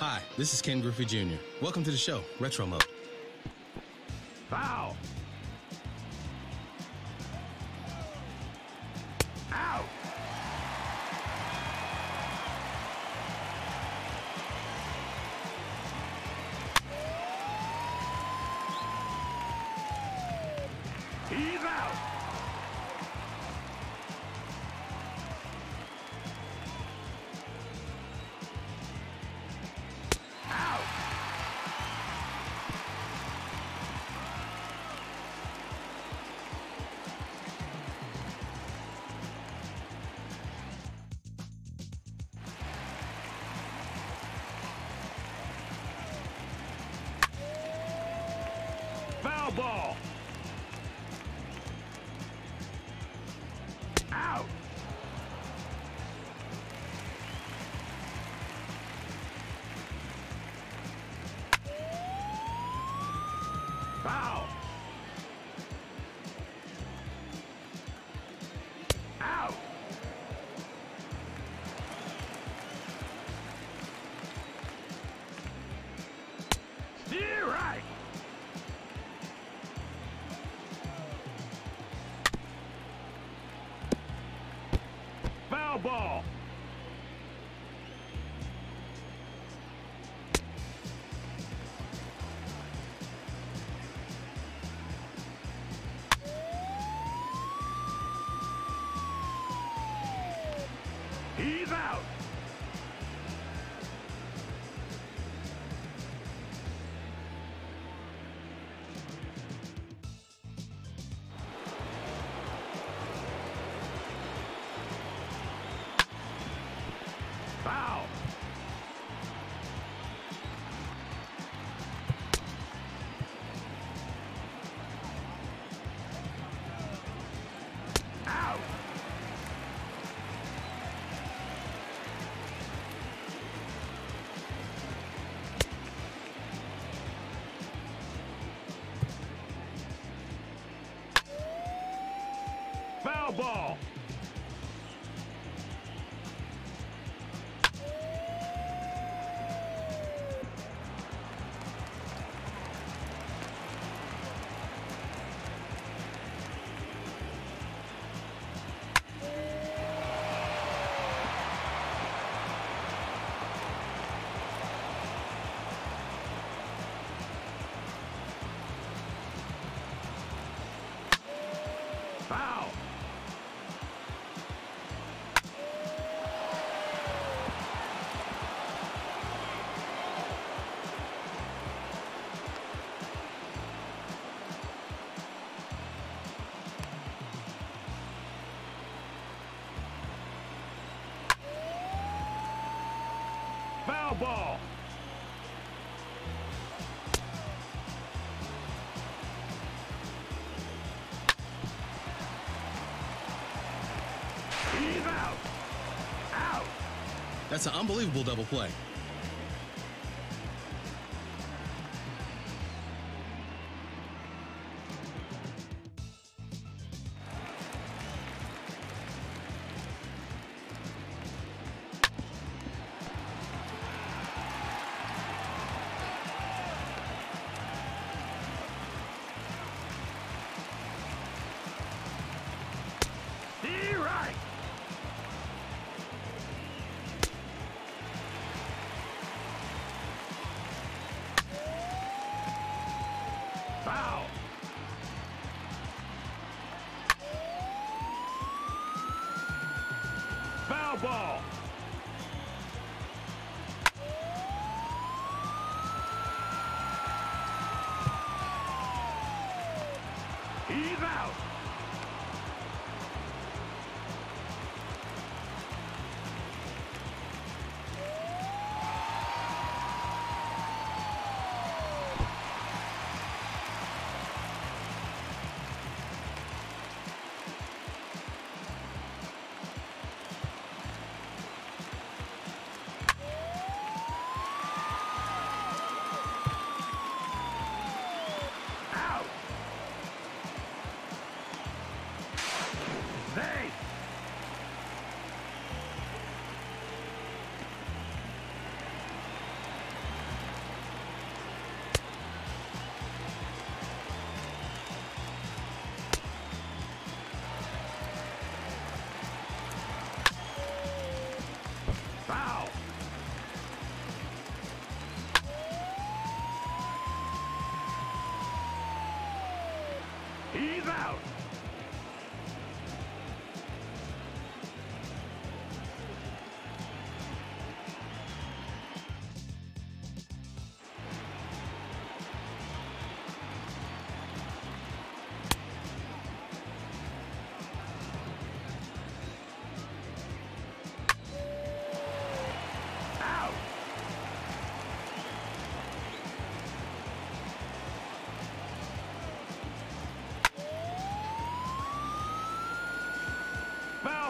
Hi, this is Ken Griffey Jr. Welcome to the show, Retro Mode. Foul. Out. Foul. That's an unbelievable double play.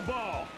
Ball.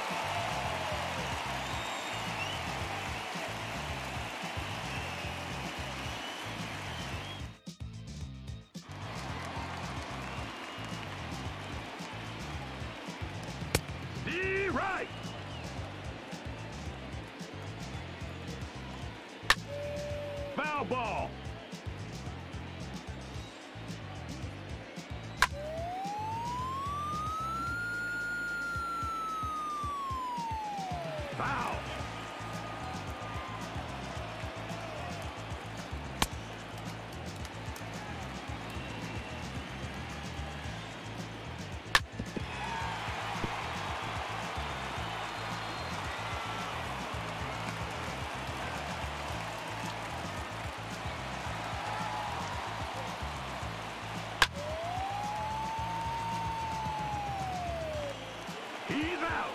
Out.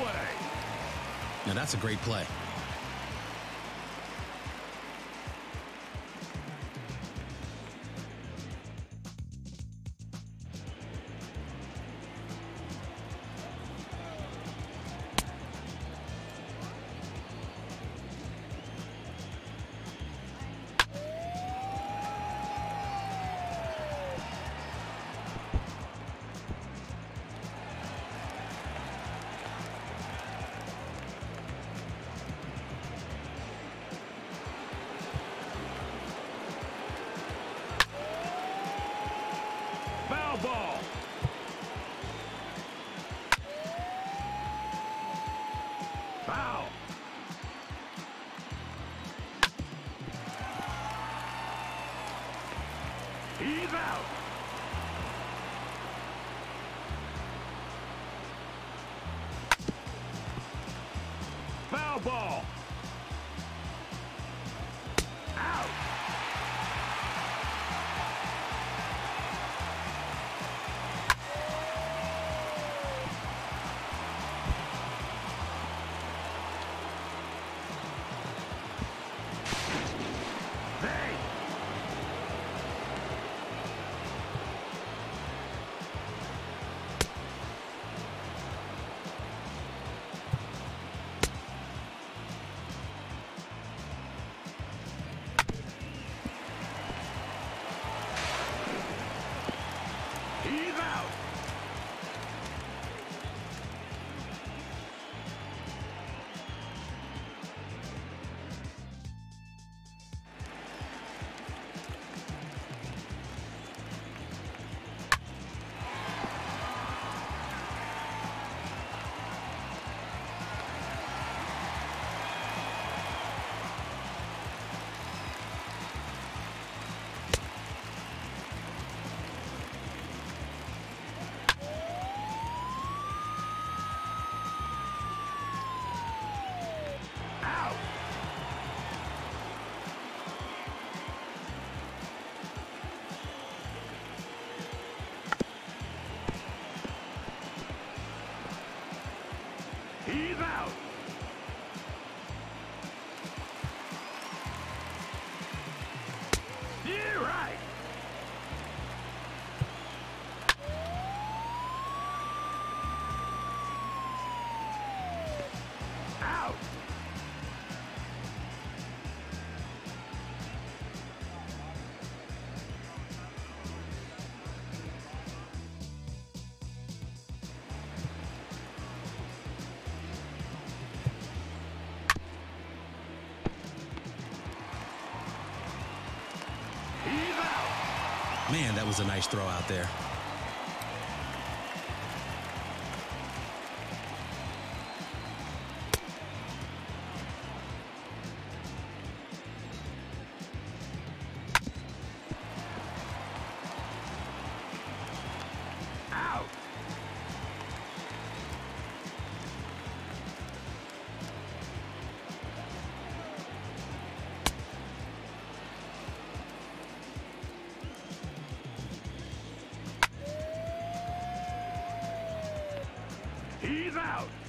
Play. Now that's a great play. He's out. That was a nice throw out there. He's out.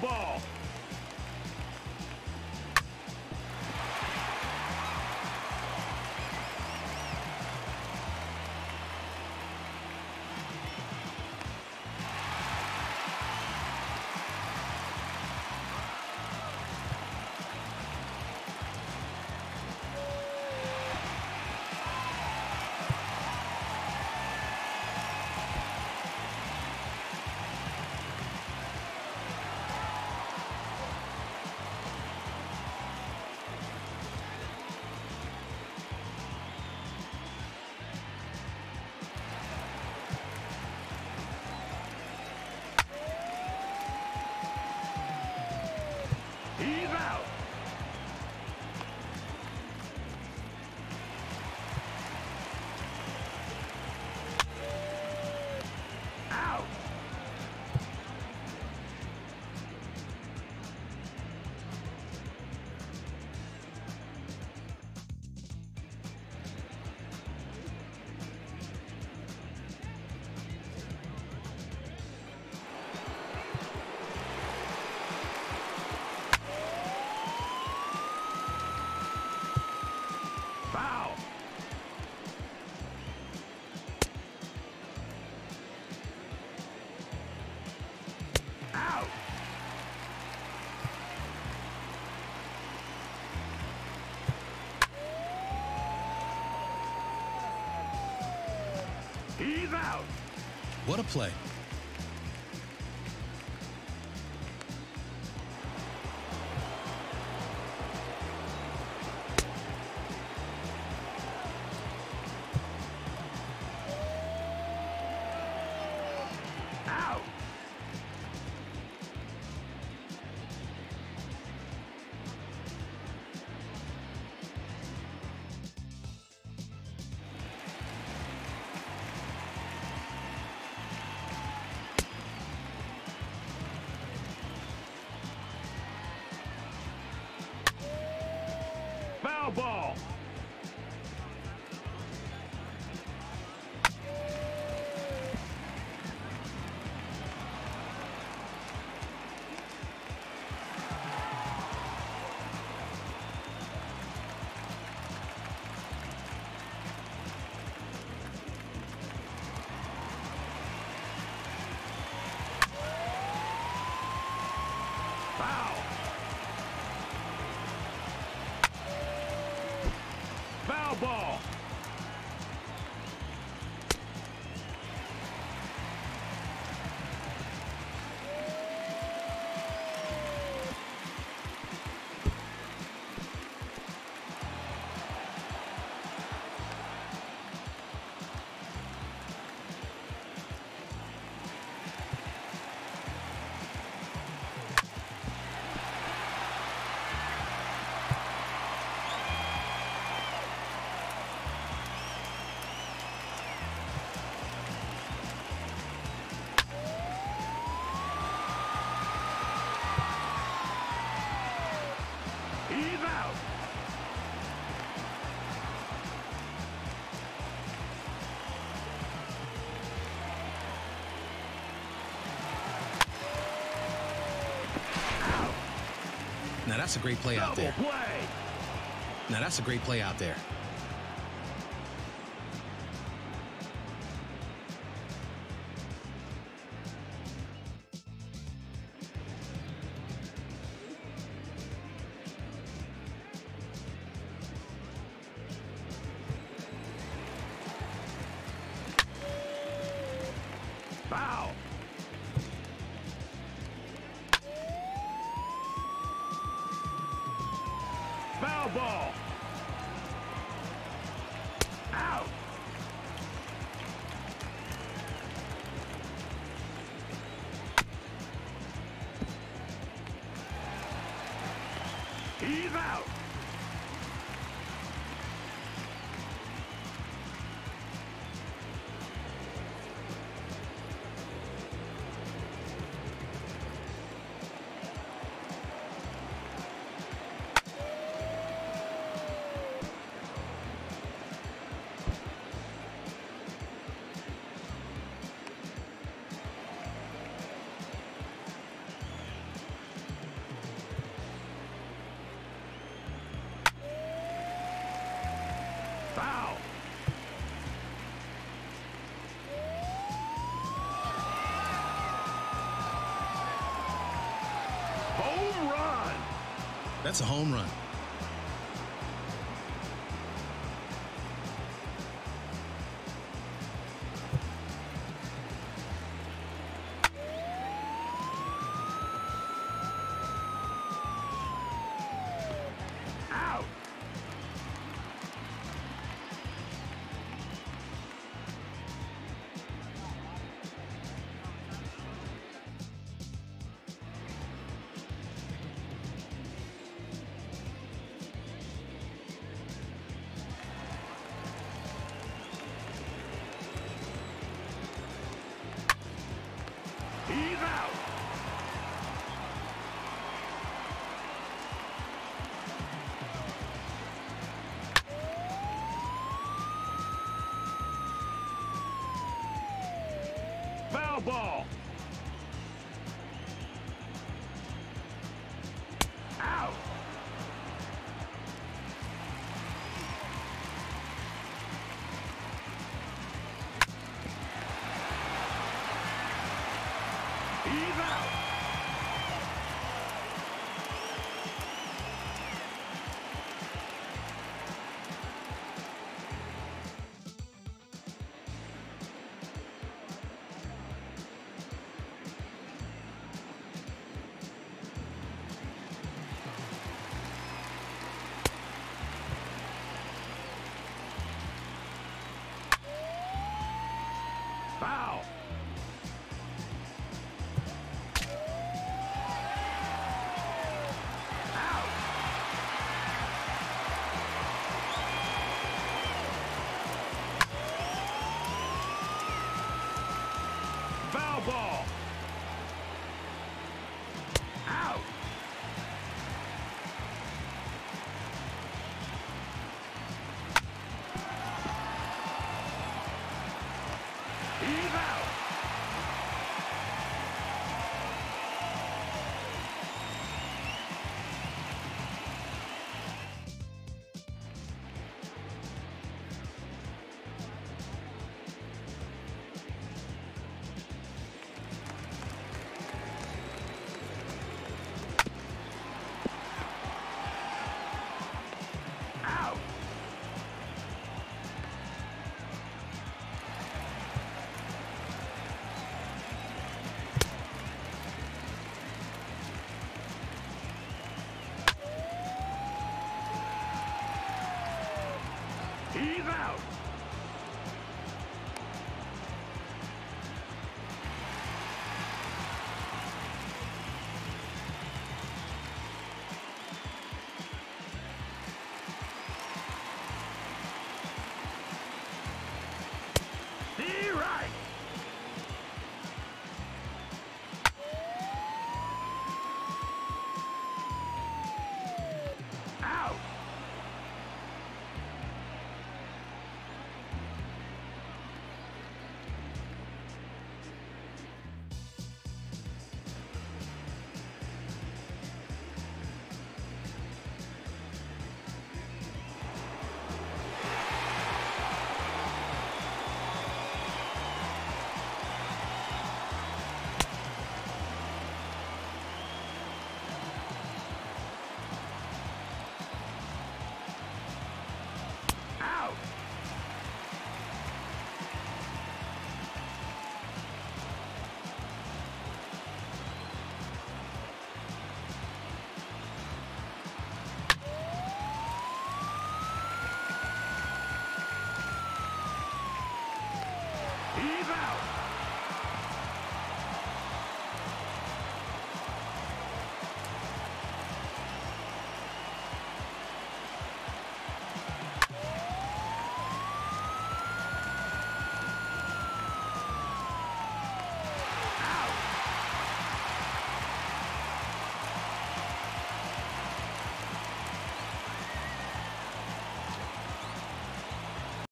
Ball. What a play. ball. That's a great play out there. Now that's a great play out there. That's a home run. Ball. Foul.